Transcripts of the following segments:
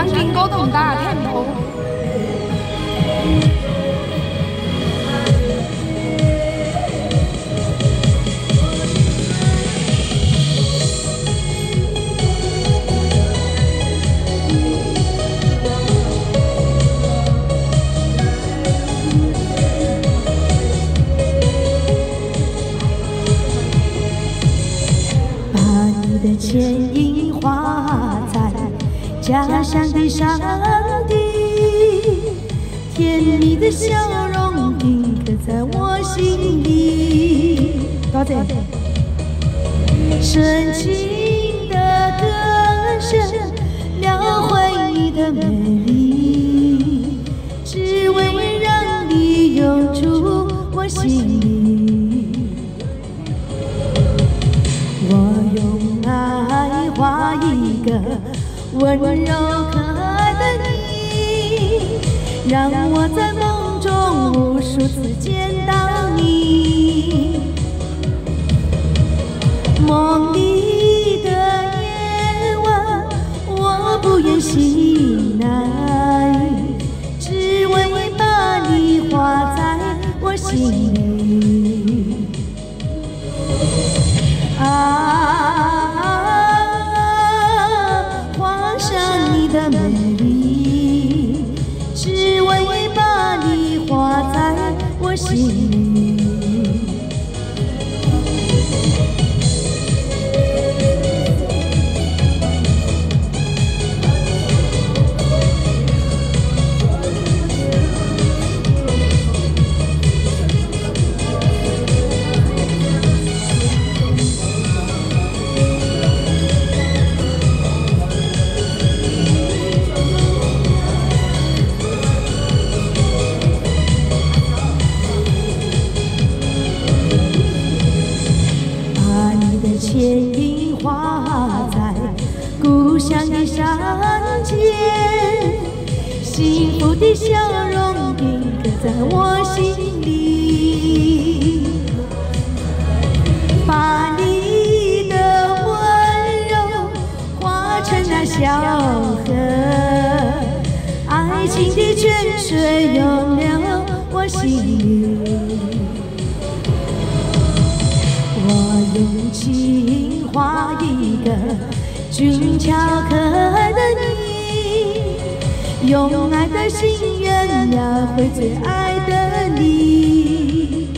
相见歌动大天谱。的牵引画在家乡的山地，甜蜜的笑容印刻在我心里。多谢。深情的歌声描绘你的美丽，只为让你永驻我心里。我用爱。画一个温柔可爱的你，让我在梦中无数次见到你。梦里的夜晚，我不愿醒来，只为把你画在我心里。我心。里。牵引画在故乡的山间，幸福的笑容印刻在我心里。把你的温柔化成那小河，爱情的泉水涌流我心里。我用情画一个俊俏可爱的你，用爱的心愿描绘最爱的你。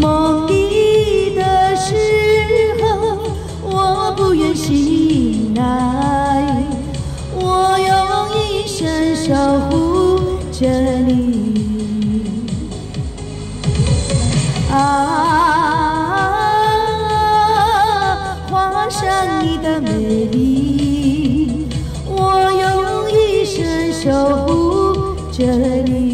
梦里的时候，我不愿醒来，我用一生守。这里。